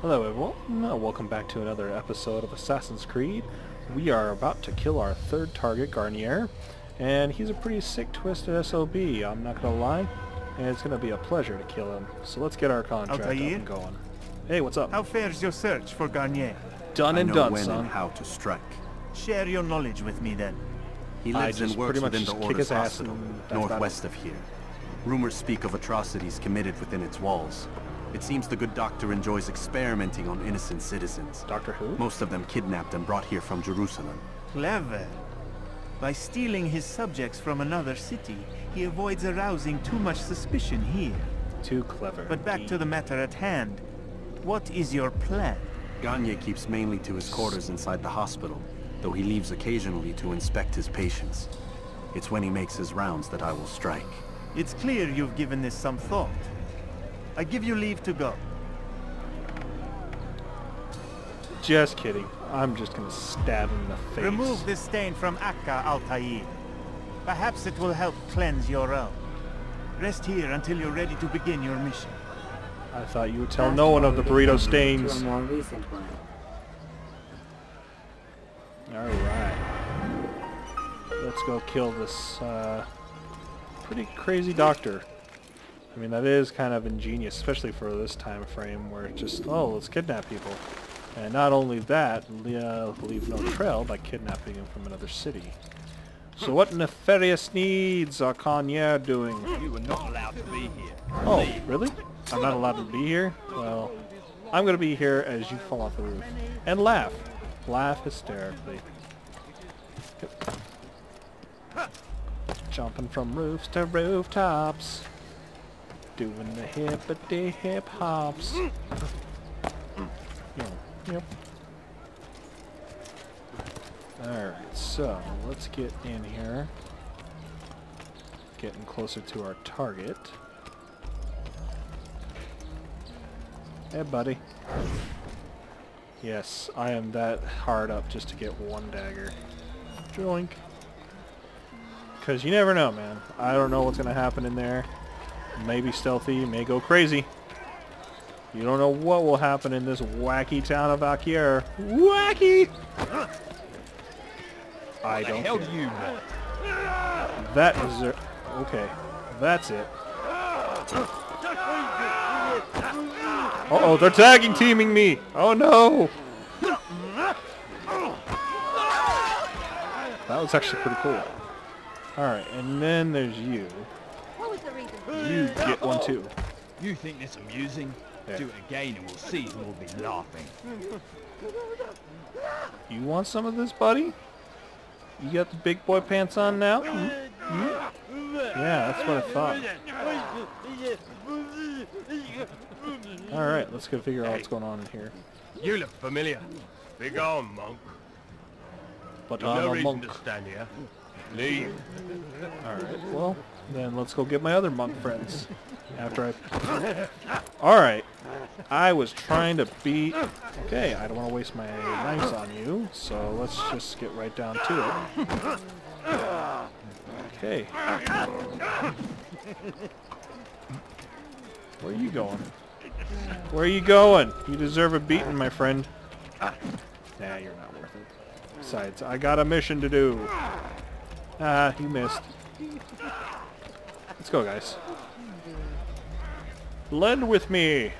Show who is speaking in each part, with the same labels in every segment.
Speaker 1: Hello everyone, uh, welcome back to another episode of Assassin's Creed. We are about to kill our third target, Garnier, and he's a pretty sick, twisted SOB, I'm not gonna lie, and it's gonna be a pleasure to kill him. So let's get our contract up and going. Hey, what's up?
Speaker 2: How fares your search for Garnier?
Speaker 1: Done and
Speaker 3: I
Speaker 1: and
Speaker 3: know
Speaker 1: done,
Speaker 3: when
Speaker 1: son.
Speaker 3: and how to strike.
Speaker 2: Share your knowledge with me then.
Speaker 3: He lives
Speaker 1: just
Speaker 3: and works within the
Speaker 1: kick
Speaker 3: Order's hospital,
Speaker 1: and that's about
Speaker 3: northwest of here. Rumors speak of atrocities committed within its walls. It seems the good doctor enjoys experimenting on innocent citizens.
Speaker 1: Doctor Who?
Speaker 3: Most of them kidnapped and brought here from Jerusalem.
Speaker 2: Clever. By stealing his subjects from another city, he avoids arousing too much suspicion here.
Speaker 1: Too clever.
Speaker 2: But back to the matter at hand. What is your plan?
Speaker 3: Garnier keeps mainly to his quarters inside the hospital, though he leaves occasionally to inspect his patients. It's when he makes his rounds that I will strike.
Speaker 2: It's clear you've given this some thought. I give you leave to go.
Speaker 1: Just kidding. I'm just gonna stab him in the face.
Speaker 2: Remove this stain from Acre, Altair. Perhaps it will help cleanse your own. Rest here until you're ready to begin your mission.
Speaker 1: I thought you would tell no one of the burrito stains.
Speaker 4: To a more recent one.
Speaker 1: Alright. Let's go kill this uh, pretty crazy doctor. I mean, that is kind of ingenious, especially for this time frame where it's just, oh, let's kidnap people. And not only that, uh, leave no trail by kidnapping him from another city. So what nefarious needs are Garnier doing?
Speaker 5: You were not allowed to be here.
Speaker 1: Oh, really? I'm not allowed to be here? Well, I'm going to be here as you fall off the roof. And laugh. Laugh hysterically. Jumping from roofs to rooftops. Doing the hippity hip hops. Mm. Yep. Yep. Alright, so let's get in here. Getting closer to our target. Hey, buddy. Yes, I am that hard up just to get one dagger. Joink. Because you never know, man. I don't know what's going to happen in there. Maybe stealthy, may go crazy. You don't know what will happen in this wacky town of Acre. Wacky! I don't
Speaker 5: hell
Speaker 1: care.
Speaker 5: do you?
Speaker 1: That is... a- Okay. That's it. Uh-oh, they're tagging teaming me! Oh no! That was actually pretty cool. Alright, and then there's you. You get one too.
Speaker 5: You think this amusing?
Speaker 1: Yeah.
Speaker 5: Do it again and we'll see who will be laughing.
Speaker 1: You want some of this, buddy? You got the big boy pants on now? Hmm? Hmm? Yeah, that's what I thought. Alright, let's go figure out what's going on in here.
Speaker 6: You look familiar. Big on, monk.
Speaker 1: But
Speaker 6: You've
Speaker 1: I'm
Speaker 6: no
Speaker 1: a
Speaker 6: reason
Speaker 1: monk.
Speaker 6: to stand here. Leave.
Speaker 1: Alright, well, then let's go get my other monk friends. After I... Alright, I was trying to beat... Okay, I don't want to waste my knives on you, so let's just get right down to it. Okay. Where are you going? Where are you going? You deserve a beating, my friend. Nah, you're not worth it. Besides, I got a mission to do. Ah, you missed. Let's go, guys. Blend with me!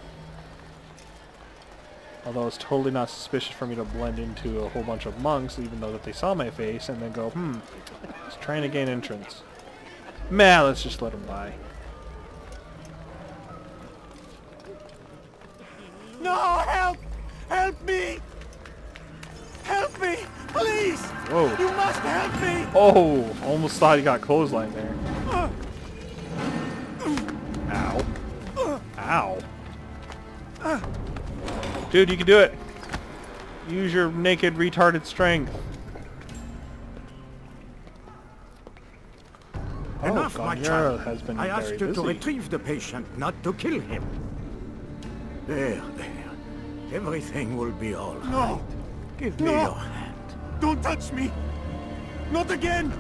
Speaker 1: Although it's totally not suspicious for me to blend into a whole bunch of monks, even though that they saw my face and then go, hmm, he's trying to gain entrance. Man, let's just let him by.
Speaker 2: No, help! Help me! Help me! Please!
Speaker 1: Whoa.
Speaker 2: You must help me!
Speaker 1: Oh, almost thought he got clothesline there. Ow. Ow. Dude, you can do it. Use your naked retarded strength.
Speaker 7: Enough,
Speaker 1: oh,
Speaker 7: my child.
Speaker 1: has been
Speaker 7: I asked you
Speaker 1: busy.
Speaker 7: to retrieve the patient, not to kill him. There, there. Everything will be all right.
Speaker 2: No!
Speaker 7: Give me
Speaker 2: No.
Speaker 7: your hand.
Speaker 2: Don't touch me! Not again!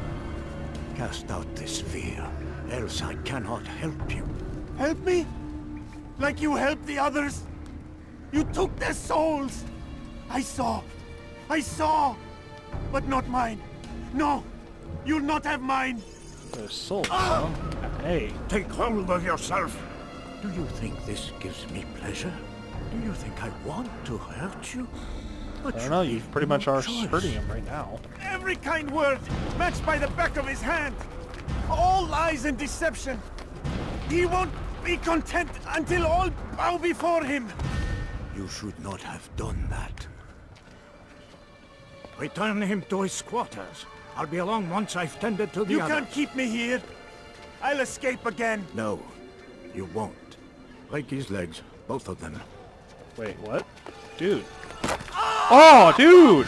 Speaker 7: Cast out this fear, else I cannot help you.
Speaker 2: Help me? Like you helped the others? You took their souls! I saw! I saw! But not mine! No! You'll not have mine!
Speaker 1: Their souls, ah! huh? Hey,
Speaker 7: Take hold of yourself. Do you think this gives me pleasure? Do you think I want to hurt you? But
Speaker 1: I don't know, you pretty much are hurting him right now.
Speaker 2: Every kind word matched by the back of his hand! All lies and deception! He won't be content until all bow before him!
Speaker 7: You should not have done that. Return him to his quarters. I'll be along once I've tended to the
Speaker 2: You
Speaker 7: others.
Speaker 2: can't keep me here! I'll escape again!
Speaker 7: No, you won't. Break his legs, both of them.
Speaker 1: Wait, what? Dude. Oh, dude!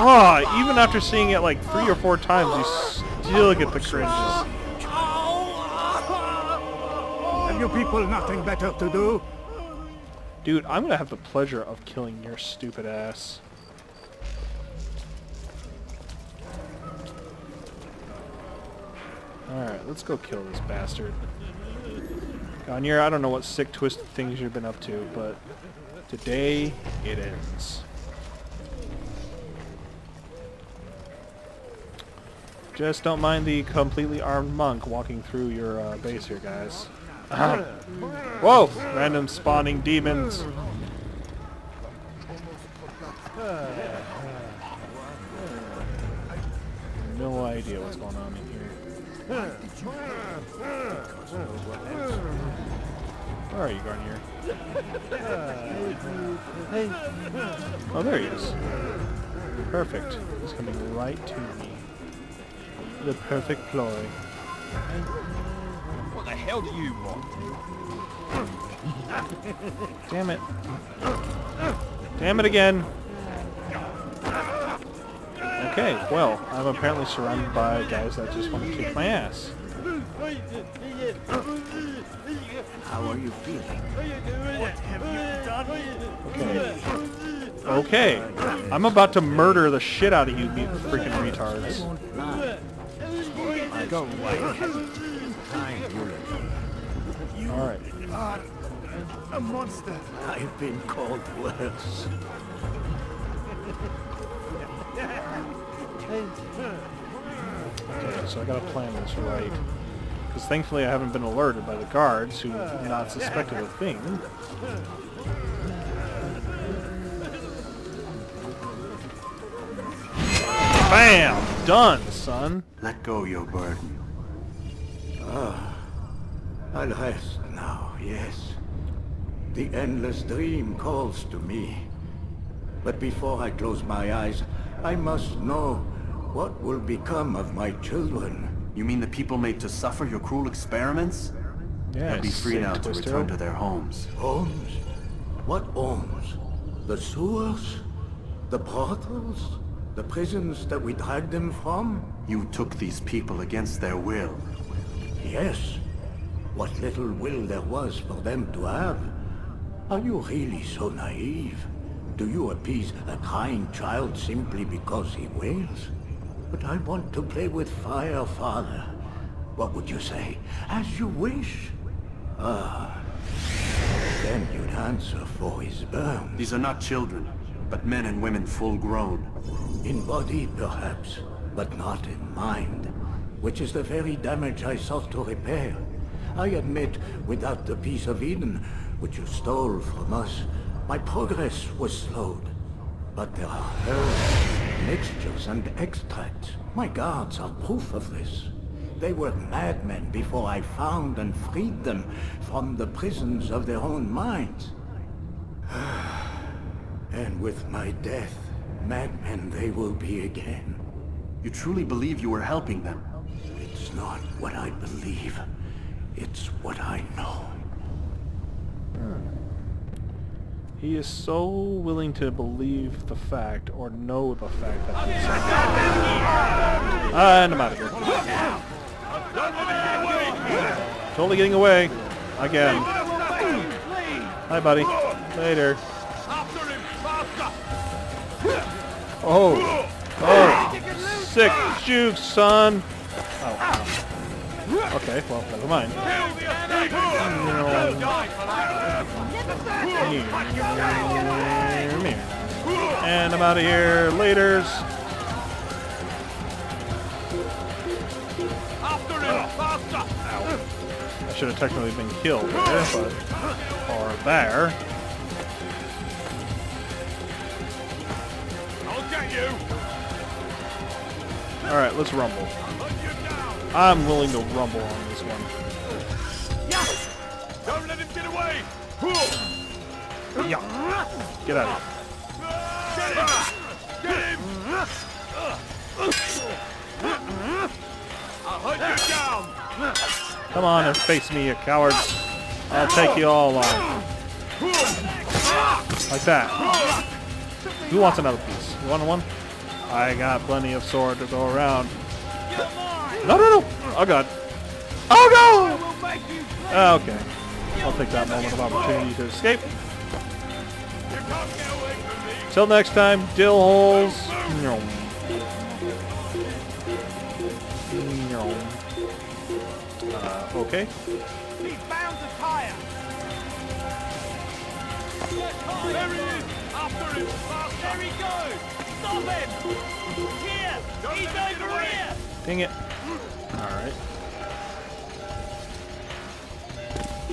Speaker 1: Oh, even after seeing it like three or four times, you still get the cringes.
Speaker 7: Have you people nothing better to do?
Speaker 1: Dude, I'm gonna have the pleasure of killing your stupid ass. Alright, let's go kill this bastard. Garnier, I don't know what sick twisted things you've been up to, but today it ends. Just don't mind the completely armed monk walking through your uh, base here, guys. Whoa! Random spawning demons. No idea what's going on in here. Where are you, Garnier? Oh, there he is. Perfect. He's coming right to me. The perfect ploy.
Speaker 5: What the hell do you want?
Speaker 1: Damn it. Damn it again. Okay, well, I'm apparently surrounded by guys that just want to kick my ass.
Speaker 7: How are you feeling?
Speaker 1: Okay. Okay. I'm about to murder the shit out of you, you freaking retards.
Speaker 5: Go away.
Speaker 1: Alright.
Speaker 2: A monster!
Speaker 7: I've been called worse.
Speaker 1: Okay, so I gotta plan this right. Because thankfully I haven't been alerted by the guards who not suspected a thing. Bam! Done, son.
Speaker 3: Let go your burden.
Speaker 7: Ah, I'll rest now, yes. The endless dream calls to me. But before I close my eyes, I must know what will become of my children.
Speaker 3: You mean the people made to suffer your cruel experiments?
Speaker 1: Yeah,
Speaker 3: They'll be free now to return to their homes.
Speaker 7: Homes? What homes? The sewers? The brothels? The prisons that we dragged them from?
Speaker 3: You took these people against their will.
Speaker 7: Yes. What little will there was for them to have. Are you really so naive? Do you appease a crying child simply because he wails? But I want to play with fire, father. What would you say? As you wish. Ah. Then you'd answer for his burns.
Speaker 3: These are not children, but men and women full grown.
Speaker 7: In body, perhaps, but not in mind. Which is the very damage I sought to repair. I admit, without the piece of Eden, which you stole from us, my progress was slowed. But there are herbs, mixtures, and extracts. My guards are proof of this. They were madmen before I found and freed them from the prisons of their own minds. And with my death, madmen they will be again.
Speaker 3: You truly believe you are helping them?
Speaker 7: It's not what I believe. It's what I know. Hmm.
Speaker 1: He is so willing to believe the fact or know the fact that he's ah, And I'm out of here. Totally getting away. Again. Hi, buddy. Later. Oh. Oh. Sick juke, son. Oh. Okay, well, never mind. And I'm out of here. Laters. I should have technically been killed there, but or there.
Speaker 6: You!
Speaker 1: All right, let's rumble.
Speaker 6: Hunt you down!
Speaker 1: I'm willing to rumble on this one. Yes.
Speaker 6: Don't let him get away!
Speaker 1: Get out of here.
Speaker 6: Get him! Get him! I'll hunt you down!
Speaker 1: Come on and face me, you cowards. I'll take you all on. Like that. Who wants another piece? You want one? I got plenty of sword to go around. No, no, no! Oh god. Oh no! Okay. I'll take that moment of opportunity to escape. Till next time, dill holes. Uh, okay.
Speaker 2: Tire.
Speaker 6: There he is! After him! Faster! There he goes! Stop him! Here! He's over here!
Speaker 1: Dang it. Alright.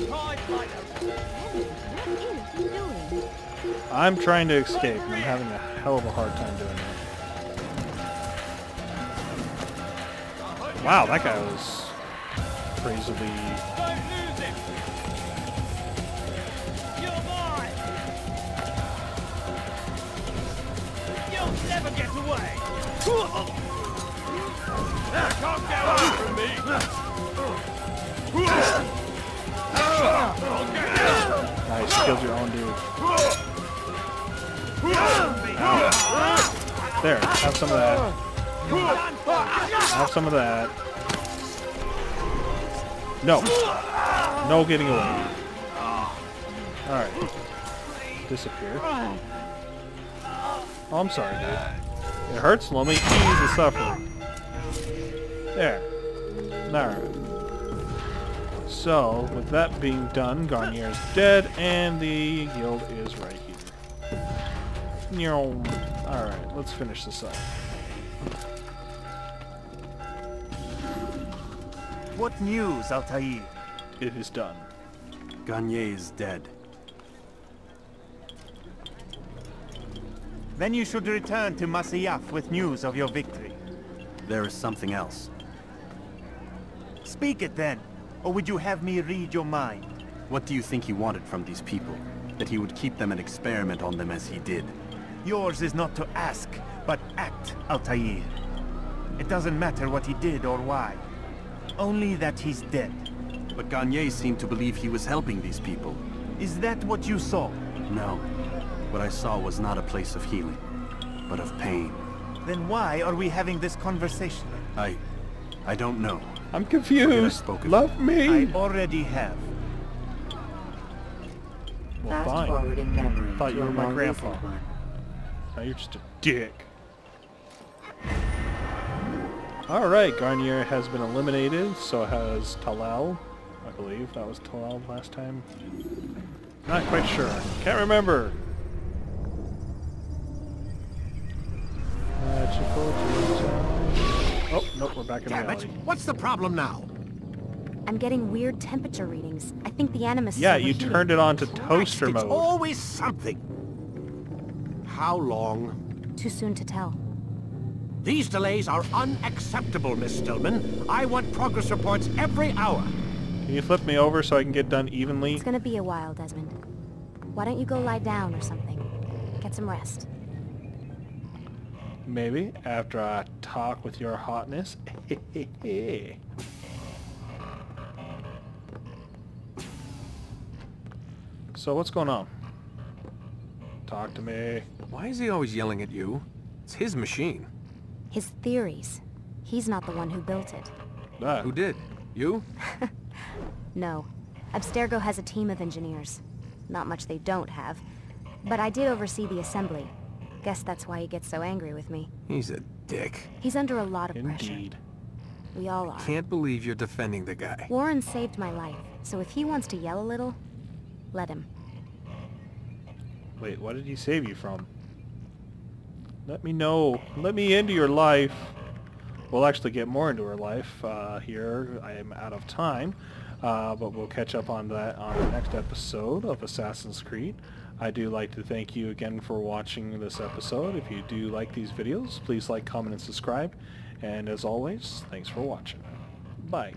Speaker 4: What is he doing?
Speaker 1: I'm trying to escape, and I'm having a hell of a hard time doing that. Wow, that guy was crazily...
Speaker 6: Get away! You can't get away from me!
Speaker 1: Nice, killed your own dude. There, have some of that. Have some of that. No. No getting away. Alright. Disappear. Oh, I'm sorry, dude. It hurts? Let me ease the suffering. There. Alright. So, with that being done, Garnier is dead, and the guild is right here. Nyom. Alright, let's finish this up.
Speaker 2: What news, Altair?
Speaker 1: It is done.
Speaker 3: Garnier is dead.
Speaker 2: Then you should return to Masyaf with news of your victory.
Speaker 3: There is something else.
Speaker 2: Speak it then, or would you have me read your mind?
Speaker 3: What do you think he wanted from these people? That he would keep them and experiment on them as he did?
Speaker 2: Yours is not to ask, but act, Altair. It doesn't matter what he did or why. Only that he's dead.
Speaker 3: But Garnier seemed to believe he was helping these people.
Speaker 2: Is that what you saw?
Speaker 3: No. What I saw was not a place of healing, but of pain.
Speaker 2: Then why are we having this conversation?
Speaker 3: I... I don't know.
Speaker 1: I'm confused.
Speaker 3: spoke of
Speaker 1: Love
Speaker 2: I
Speaker 1: me.
Speaker 2: already have.
Speaker 1: Well,
Speaker 4: Fast
Speaker 1: fine.
Speaker 4: forwarding memory
Speaker 1: Thought you were my
Speaker 4: more
Speaker 1: grandpa. Now you're just a dick. Alright, Garnier has been eliminated, so has Talal. I believe that was Talal last time. Not quite sure. Can't remember. Magical Dream Oh, nope, we're back in
Speaker 8: Damn it! What's the problem now?
Speaker 4: I'm getting weird temperature readings. I think the animus
Speaker 1: Yeah, you
Speaker 4: overheating.
Speaker 1: turned it on to
Speaker 8: Christ,
Speaker 1: toaster
Speaker 8: it's
Speaker 1: mode.
Speaker 8: always something. How long?
Speaker 4: Too soon to tell.
Speaker 8: These delays are unacceptable, Miss Stillman. I want progress reports every hour.
Speaker 1: Can you flip me over so I can get done evenly?
Speaker 4: It's gonna be a while, Desmond. Why don't you go lie down or something? Get some rest.
Speaker 1: Maybe, after I talk with your hotness. so what's going on? Talk to me.
Speaker 5: Why is he always yelling at you? It's his machine.
Speaker 4: His theories. He's not the one who built it.
Speaker 1: Ah,
Speaker 5: Who did? You?
Speaker 4: No. Abstergo has a team of engineers. Not much they don't have. But I did oversee the assembly. Guess that's why he gets so angry with me.
Speaker 5: He's a dick.
Speaker 4: He's under a lot of pressure.
Speaker 1: Indeed.
Speaker 4: We all are.
Speaker 5: I Can't believe you're defending the guy.
Speaker 4: Warren saved my life, so if he wants to yell a little, let him.
Speaker 1: Wait, what did he save you from? Let me know. Let me into your life. We'll actually get more into her life uh, here. I am out of time. Uh, but we'll catch up on that on the next episode of Assassin's Creed. I do like to thank you again for watching this episode. If you do like these videos, please like, comment, and subscribe. And as always, thanks for watching. Bye.